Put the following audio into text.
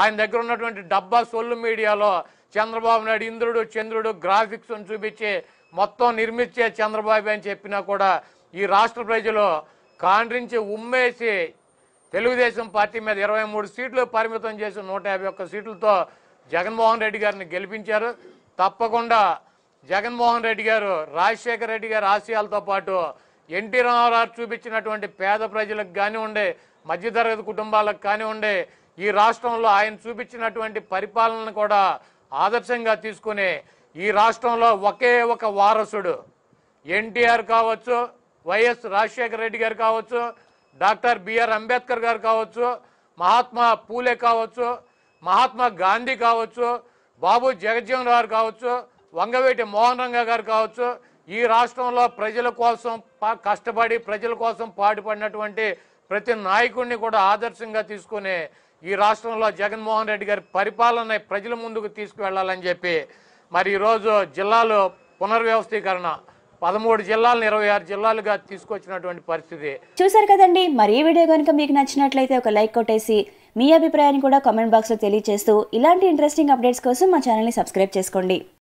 ఆయన దగ్గర ఉన్నటువంటి డబ్బా సొల్లు మీడియాలో చంద్రబాబు నాయుడు ఇంద్రుడు చంద్రుడు గ్రాఫిక్స్ చూపించి మొత్తం నిర్మించే చంద్రబాబు అని చెప్పినా కూడా ఈ రాష్ట్ర ప్రజలు కాండ్రించి ఉమ్మేసి తెలుగుదేశం పార్టీ మీద ఇరవై మూడు సీట్లు పరిమితం చేసి నూట యాభై ఒక్క సీట్లతో జగన్మోహన్ రెడ్డి గారిని గెలిపించారు. తప్పకుండా జగన్మోహన్ రెడ్డి గారు రాజశేఖర రెడ్డి గారి ఆశయాలతో పాటు ఎన్టీ రామారావు చూపించినటువంటి పేద ప్రజలకు కానివ్వండి మధ్యతరగతి కుటుంబాలకు కానివ్వండి ఈ రాష్ట్రంలో ఆయన చూపించినటువంటి పరిపాలనను కూడా ఆదర్శంగా తీసుకుని ఈ రాష్ట్రంలో ఒకే ఒక వారసుడు. ఎన్టీఆర్ కావచ్చు వైఎస్ రాజశేఖర రెడ్డి గారు కావచ్చు డాక్టర్ బిఆర్ అంబేద్కర్ గారు కావచ్చు మహాత్మా పూలే కావచ్చు మహాత్మా గాంధీ కావచ్చు బాబు జగజ్జీవన్ రావు కావచ్చు వంగవేటి మోహన్ రంగా గారు కావచ్చు ఈ రాష్ట్రంలో ప్రజల కోసం పా- కష్టపడి ప్రజల కోసం పాటుపడినటువంటి ప్రతి నాయకుడిని కూడా ఆదర్శంగా తీసుకుని ఈ రాష్ట్రంలో జగన్మోహన్ రెడ్డి గారి పరిపాలన ప్రజల ముందుకు తీసుకువెళ్ళాలని చెప్పి మరి ఈరోజు జిల్లాలో పునర్వ్యవస్థీకరణ పదమూడు జిల్లాలను ఇరవై ఆరు జిల్లాలుగా తీసుకొచ్చినటువంటి పరిస్థితి. చూసారు కదండి మరి ఈ వీడియో కనుక మీకు నచ్చినట్లయితే ఒక లైక్ కొట్టేసి మీ అభిప్రాయాన్ని కూడా కామెంట్ బాక్స్లో తెలియజేస్తూ ఇలాంటి ఇంట్రెస్టింగ్ అప్డేట్స్ కోసం మా ఛానల్ని సబ్స్క్రైబ్ చేసుకోండి.